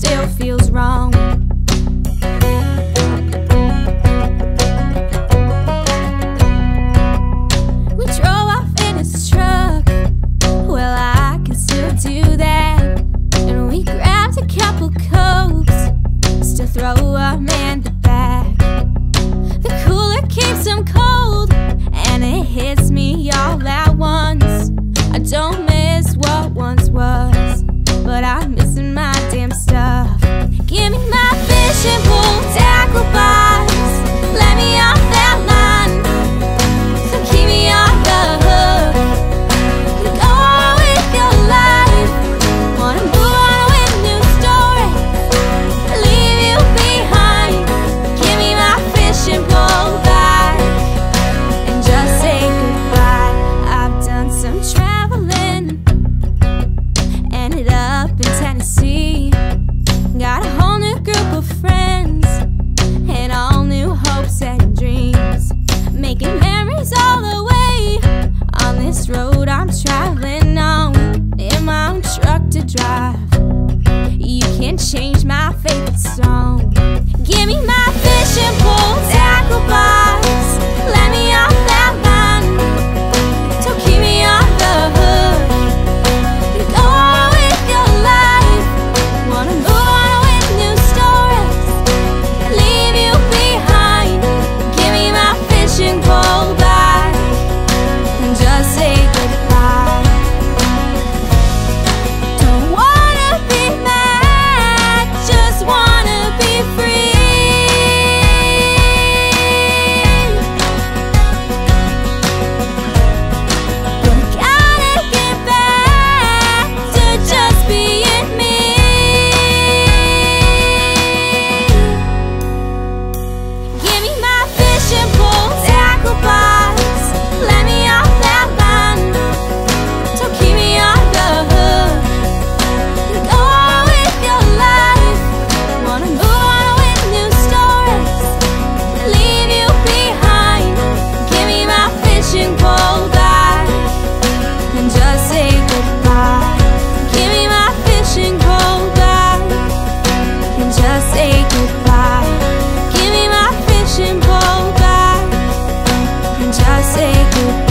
still feels wrong. see. Got a whole new group of friends and all new hopes and dreams. Making memories all the way on this road I'm traveling on in my own truck to drive. You can't change. just say goodbye